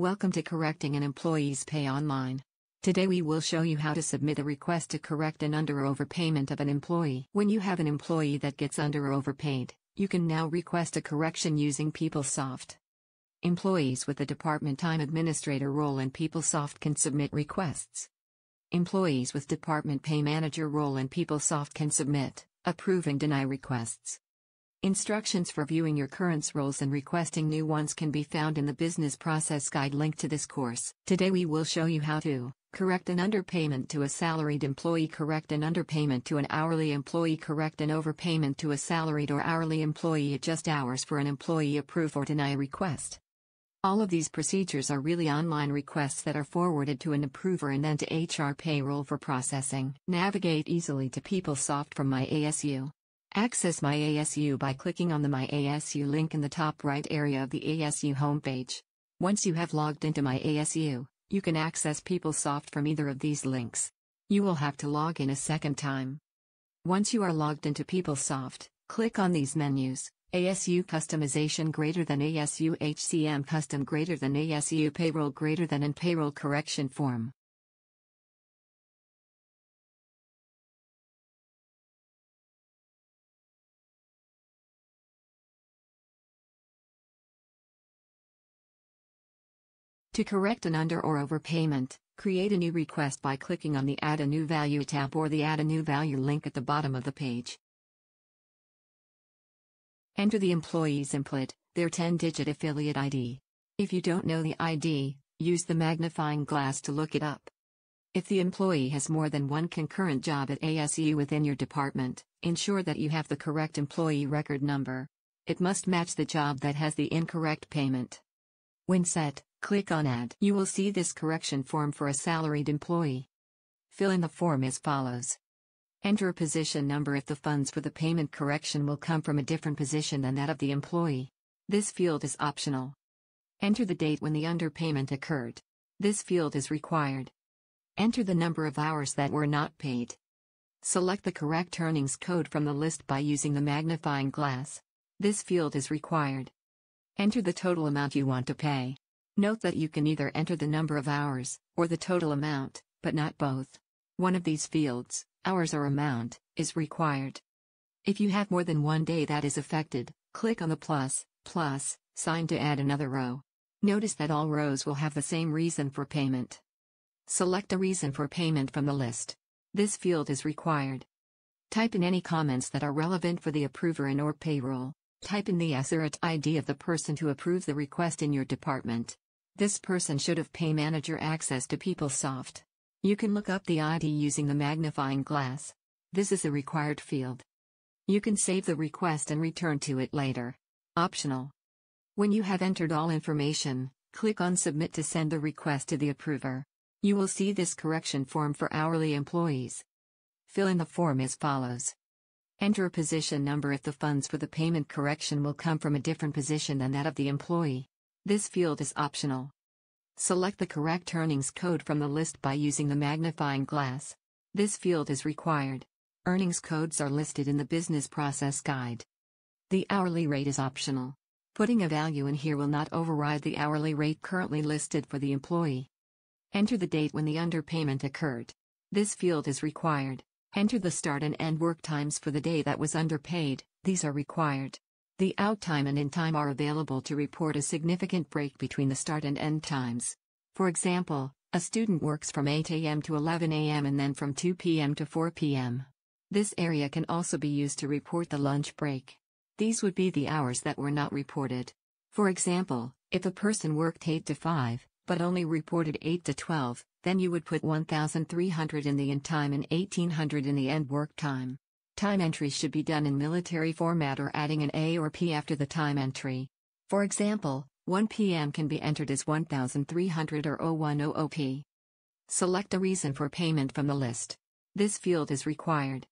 Welcome to Correcting an Employee's Pay Online. Today we will show you how to submit a request to correct an under or overpayment of an employee. When you have an employee that gets under or overpaid, you can now request a correction using PeopleSoft. Employees with the Department Time Administrator role in PeopleSoft can submit requests. Employees with Department Pay Manager role in PeopleSoft can submit, approve and deny requests. Instructions for viewing your current roles and requesting new ones can be found in the Business Process Guide linked to this course. Today we will show you how to correct an underpayment to a salaried employee, correct an underpayment to an hourly employee, correct an overpayment to a salaried or hourly employee, adjust hours for an employee, approve or deny a request. All of these procedures are really online requests that are forwarded to an approver and then to HR payroll for processing. Navigate easily to PeopleSoft from My ASU. Access My ASU by clicking on the My ASU link in the top right area of the ASU homepage. Once you have logged into My ASU, you can access PeopleSoft from either of these links. You will have to log in a second time. Once you are logged into PeopleSoft, click on these menus. ASU customization greater than ASU HCM custom greater than ASU payroll greater than and payroll correction form. To correct an under or overpayment, create a new request by clicking on the Add a New Value tab or the Add a New Value link at the bottom of the page. Enter the employee's input, their 10-digit affiliate ID. If you don't know the ID, use the magnifying glass to look it up. If the employee has more than one concurrent job at ASU within your department, ensure that you have the correct employee record number. It must match the job that has the incorrect payment. When set, Click on Add. You will see this correction form for a salaried employee. Fill in the form as follows. Enter a position number if the funds for the payment correction will come from a different position than that of the employee. This field is optional. Enter the date when the underpayment occurred. This field is required. Enter the number of hours that were not paid. Select the correct earnings code from the list by using the magnifying glass. This field is required. Enter the total amount you want to pay. Note that you can either enter the number of hours, or the total amount, but not both. One of these fields, hours or amount, is required. If you have more than one day that is affected, click on the plus, plus, sign to add another row. Notice that all rows will have the same reason for payment. Select a reason for payment from the list. This field is required. Type in any comments that are relevant for the approver and or payroll. Type in the ASURITE ID of the person to approve the request in your department. This person should have pay manager access to PeopleSoft. You can look up the ID using the magnifying glass. This is a required field. You can save the request and return to it later. Optional. When you have entered all information, click on Submit to send the request to the approver. You will see this correction form for hourly employees. Fill in the form as follows. Enter a position number if the funds for the payment correction will come from a different position than that of the employee. This field is optional. Select the correct earnings code from the list by using the magnifying glass. This field is required. Earnings codes are listed in the Business Process Guide. The hourly rate is optional. Putting a value in here will not override the hourly rate currently listed for the employee. Enter the date when the underpayment occurred. This field is required. Enter the start and end work times for the day that was underpaid, these are required. The out time and in time are available to report a significant break between the start and end times. For example, a student works from 8 a.m. to 11 a.m. and then from 2 p.m. to 4 p.m. This area can also be used to report the lunch break. These would be the hours that were not reported. For example, if a person worked 8 to 5, but only reported 8 to 12, then you would put 1300 in the in time and 1800 in the end work time. Time entry should be done in military format or adding an A or P after the time entry. For example, 1 p.m. can be entered as 1300 or 0100p. Select a reason for payment from the list. This field is required.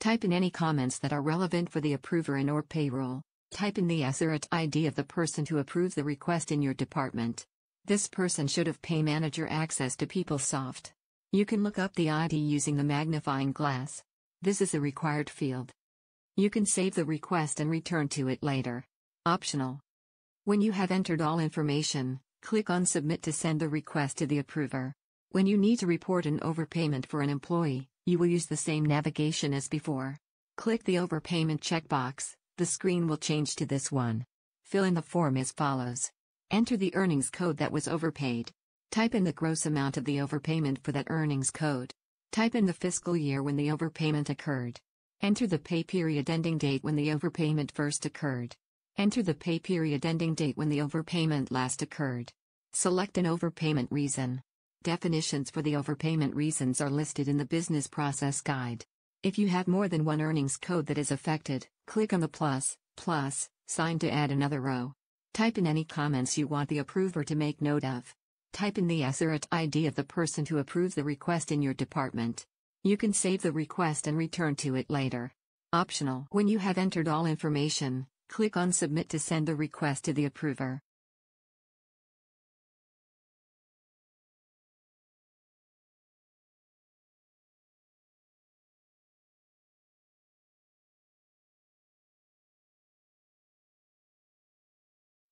Type in any comments that are relevant for the approver and or payroll. Type in the ASURITE ID of the person to approve the request in your department. This person should have pay manager access to PeopleSoft. You can look up the ID using the magnifying glass. This is a required field. You can save the request and return to it later. Optional. When you have entered all information, Click on Submit to send the request to the approver. When you need to report an overpayment for an employee, you will use the same navigation as before. Click the Overpayment checkbox, the screen will change to this one. Fill in the form as follows. Enter the earnings code that was overpaid. Type in the gross amount of the overpayment for that earnings code. Type in the fiscal year when the overpayment occurred. Enter the pay period ending date when the overpayment first occurred. Enter the pay period ending date when the overpayment last occurred. Select an overpayment reason. Definitions for the overpayment reasons are listed in the Business Process Guide. If you have more than one earnings code that is affected, click on the plus, plus, sign to add another row. Type in any comments you want the approver to make note of. Type in the ASURITE ID of the person to approve the request in your department. You can save the request and return to it later. Optional. When you have entered all information, click on Submit to send the request to the approver.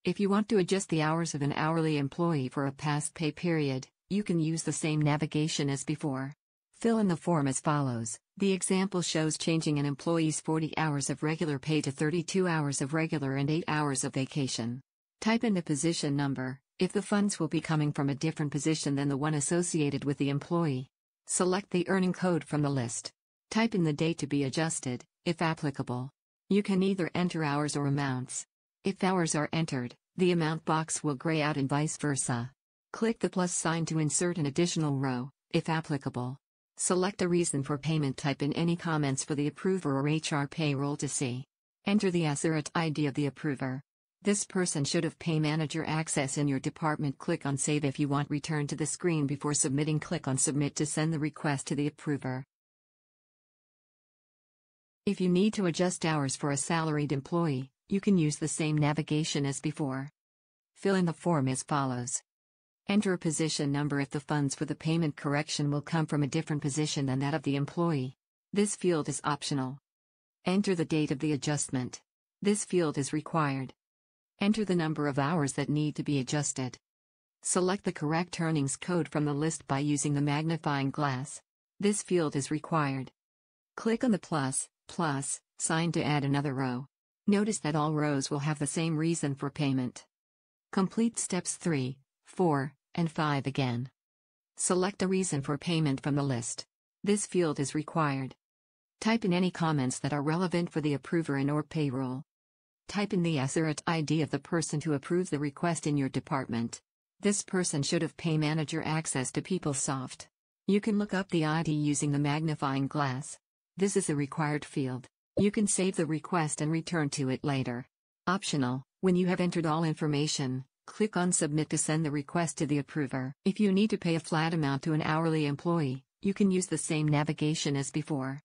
If you want to adjust the hours of an hourly employee for a past pay period, you can use the same navigation as before. Fill in the form as follows. The example shows changing an employee's 40 hours of regular pay to 32 hours of regular and 8 hours of vacation. Type in the position number, if the funds will be coming from a different position than the one associated with the employee. Select the earning code from the list. Type in the date to be adjusted, if applicable. You can either enter hours or amounts. If hours are entered, the amount box will gray out and vice versa. Click the plus sign to insert an additional row, if applicable. Select a reason for payment type in any comments for the approver or HR payroll to see. Enter the ASURITE ID of the approver. This person should have pay manager access in your department. Click on save if you want return to the screen before submitting. Click on submit to send the request to the approver. If you need to adjust hours for a salaried employee, you can use the same navigation as before. Fill in the form as follows. Enter a position number if the funds for the payment correction will come from a different position than that of the employee. This field is optional. Enter the date of the adjustment. This field is required. Enter the number of hours that need to be adjusted. Select the correct earnings code from the list by using the magnifying glass. This field is required. Click on the plus, plus, sign to add another row. Notice that all rows will have the same reason for payment. Complete steps 3, 4, and 5 again. Select a reason for payment from the list. This field is required. Type in any comments that are relevant for the approver in or payroll. Type in the ASURITE ID of the person who approve the request in your department. This person should have pay manager access to PeopleSoft. You can look up the ID using the magnifying glass. This is a required field. You can save the request and return to it later. Optional, when you have entered all information, click on Submit to send the request to the approver. If you need to pay a flat amount to an hourly employee, you can use the same navigation as before.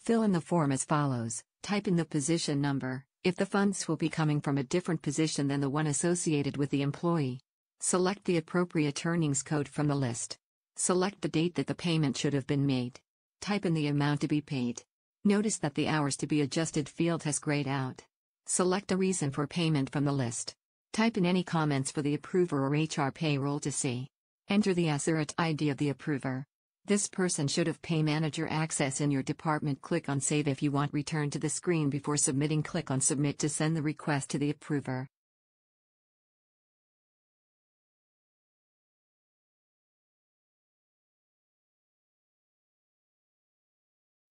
Fill in the form as follows type in the position number, if the funds will be coming from a different position than the one associated with the employee. Select the appropriate earnings code from the list. Select the date that the payment should have been made. Type in the amount to be paid. Notice that the hours to be adjusted field has grayed out. Select a reason for payment from the list. Type in any comments for the approver or HR payroll to see. Enter the ASURITE ID of the approver. This person should have pay manager access in your department. Click on save if you want return to the screen before submitting. Click on submit to send the request to the approver.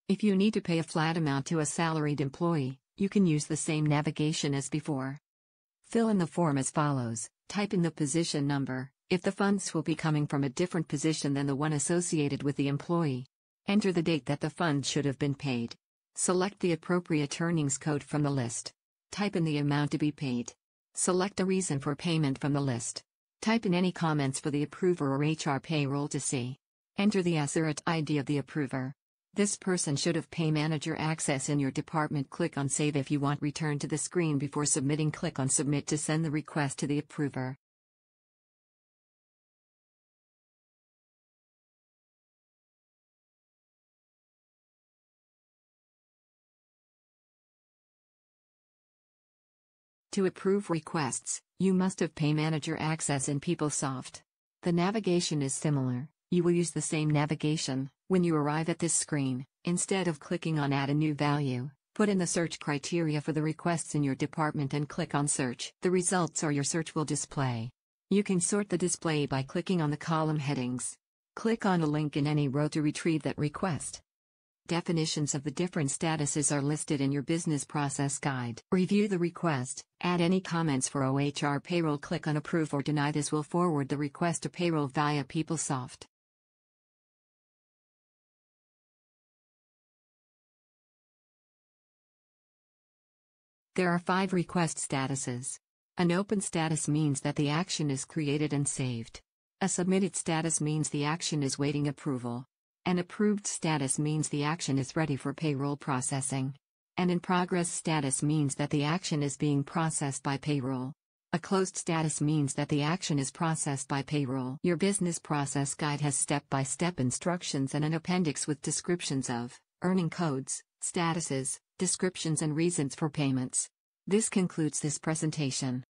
If you need to pay a flat amount to a salaried employee, you can use the same navigation as before. Fill in the form as follows type in the position number, if the funds will be coming from a different position than the one associated with the employee. Enter the date that the funds should have been paid. Select the appropriate earnings code from the list. Type in the amount to be paid. Select a reason for payment from the list. Type in any comments for the approver or HR payroll to see. Enter the ASURITE ID of the approver. This person should have pay manager access in your department. Click on save if you want return to the screen before submitting. Click on submit to send the request to the approver. To approve requests, You must have Pay Manager access in PeopleSoft. The navigation is similar, you will use the same navigation. When you arrive at this screen, instead of clicking on Add a new value, put in the search criteria for the requests in your department and click on Search. The results or your search will display. You can sort the display by clicking on the column headings. Click on a link in any row to retrieve that request. Definitions of the different statuses are listed in your business process guide. Review the request, add any comments for OHR payroll, click on approve or deny. This will forward the request to payroll via PeopleSoft. There are five request statuses. An open status means that the action is created and saved. A submitted status means the action is waiting approval. An approved status means the action is ready for payroll processing. An in progress status means that the action is being processed by payroll. A closed status means that the action is processed by payroll. Your business process guide has step by step instructions and an appendix with descriptions of earning codes, statuses, descriptions, and reasons for payments. This concludes this presentation.